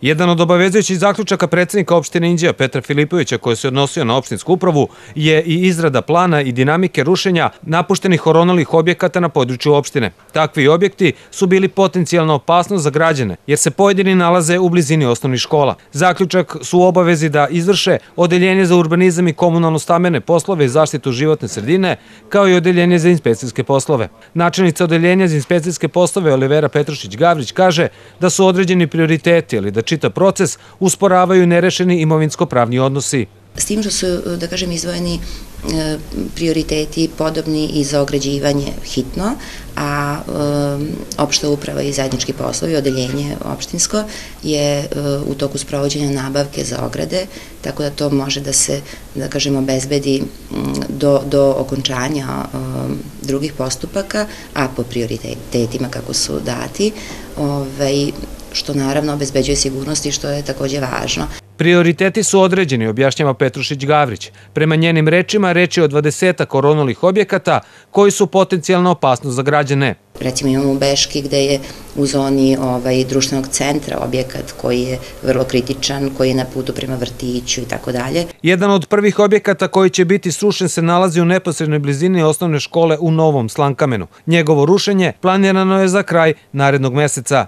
Jedan od obavezujućih zaključaka predsednika opštine Inđija Petra Filipovića koji se odnosio na opštinsku upravu je i izrada plana i dinamike rušenja napuštenih horonalih objekata na području opštine. Takvi objekti su bili potencijalna opasnost za građane jer se pojedini nalaze u blizini osnovnih škola. Zaključak su u obavezi da izvrše Odeljenje za urbanizam i komunalno stamene poslove i zaštitu životne sredine kao i Odeljenje za inspekcijske poslove. Načelnica Odeljenja za inspekcijske poslove Olivera Petrušić-Gavrić kaže da su određeni prioriteti, ali da čita proces usporavaju nerešeni imovinsko-pravni odnosi. S tim što su, da kažem, izvojeni e, prioriteti podobni i za ograđivanje hitno, a e, opšta uprava i zajednički poslovi, odeljenje opštinsko, je e, u toku sprovođenja nabavke za ograde, tako da to može da se, da kažem, obezbedi do, do okončanja drugih postupaka, a po prioritetima kako su dati, ovaj, što naravno obezbeđuje sigurnost i što je takođe važno. Prioriteti su određeni, objašnjava Petrušić Gavrić. Prema njenim rečima, reč je o 20 koronalih objekata koji su potencijalna opasnost za građane. Recimo imamo u Beški gde je u zoni ovaj, društvenog centra objekat koji je vrlo kritičan, koji je na putu prema vrtiću i tako dalje. Jedan od prvih objekata koji će biti srušen se nalazi u neposrednoj blizini osnovne škole u Novom Slankamenu. Njegovo rušenje planirano je za kraj narednog meseca.